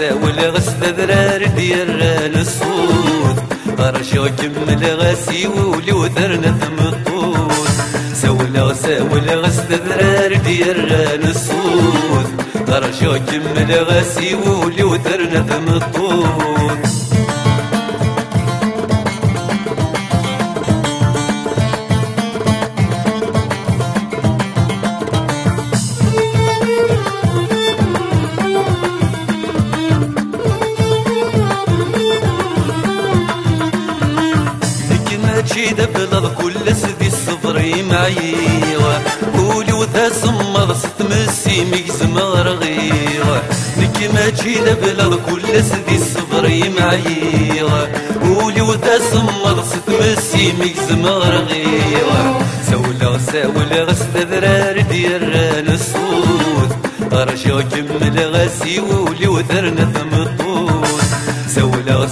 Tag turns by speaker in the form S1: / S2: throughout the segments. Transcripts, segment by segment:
S1: ساول غسل ذرار ديال الصوت غرشو كمل غاسي ولي وثرنا ثمطوط ساول ساول غسل ذرار ديال الصوت غرشو كمل غاسي ولي وثرنا ثمطوط دبلض كل سدي الصفري معيوة قولي وذا سمض ستمسي ميزم غرغيوة نكي ماشي دبلض كل سدي الصفري معيوة قولي وذا سمض ستمسي ميزم غرغيوة سولا غسل ذرار ديال الصوت غرشو كمل غسي ولي وثرنا ثمطوط سولا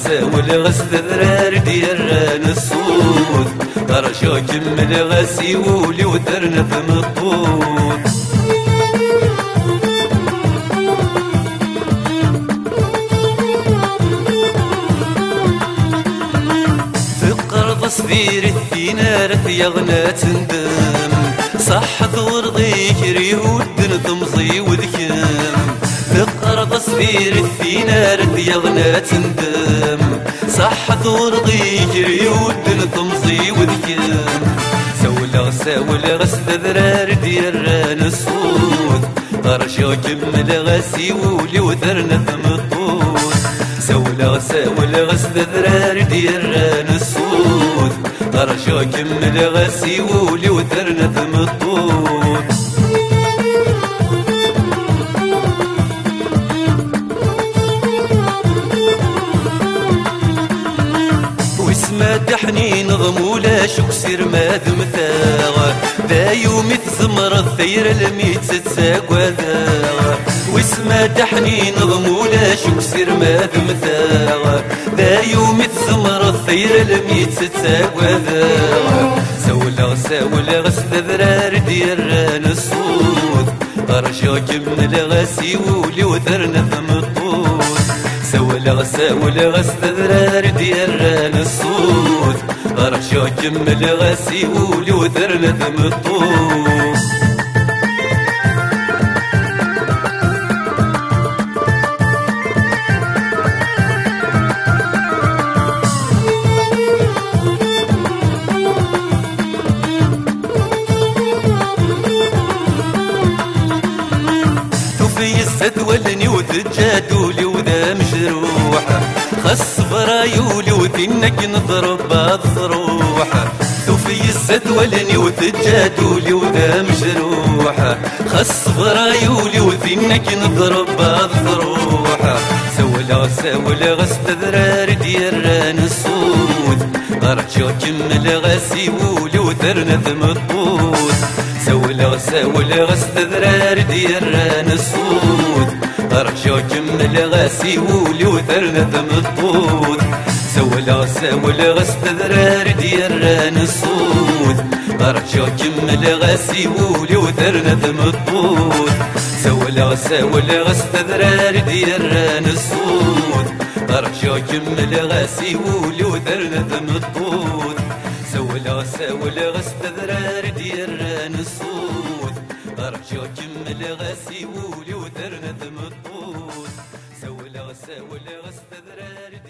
S1: ساول غسل ذرار ديال الصوت غرشو كمل غسي ولي وثرنا ثمطوط تصفير الثينار ثيغنا تندم صح ثور ضيكري ودن تمضي وذكم تقرا تصفير الثينار ثيغنا تندم. صح ثور ضيكري ودن تمضي وذكم سولا سولا غسل ذرار ديال الصوت. غرشو كمل غسي ولي وثرنا ثمطوط سولا سولا غسل ذرار ديال الصوت. غرشو كمل غسي ولي وثرنا ثمطوط واسمه تحنين غمولا شكسر ما ذمثاغ ذا يوم تزمر الثير الميت تساقوا ذا. واسمه تحنين غمولا شكسر ما ذمثاغ ذا يوم تزمر الثير الميت تساقوا ذا. سولا سولا غسل ذرار ديال الصوت غرشو كمل غسي ولي وثرنا ثمطوط سولا سولا غسل ذرار ديال الصوت غرشو كمل غسي ولي وثرنا ثمطوط في السدولني وتجادولي وذا مجروحة خص برايولي وثنك نضرب بعض صروحة في السدولني وتجادولي وذا مجروحة خص برايولي وثنك نضرب بعض صروحة سولا سولا غسل ذرار ديال الصوت غرشو كمل غسي ولي وثرنا ثمطوط سولا سولا غسل ذرار ديال الصوت غرشو كمل غسي ولي وثرنا ثمطوط سولا سولا غسل ذرار ديال الصوت غرشو كمل غسي ولي وثرنا ثمطوط سولا سولا غسل ذرار ديال الصوت غرشو كمل غسي ولي وثرنا ثمطوط سولا سولا غسل ذرار ديال الصوت غرشو كمل غسي ولي وثرنا ثمطوط سولا سولا غسل ذرار ديال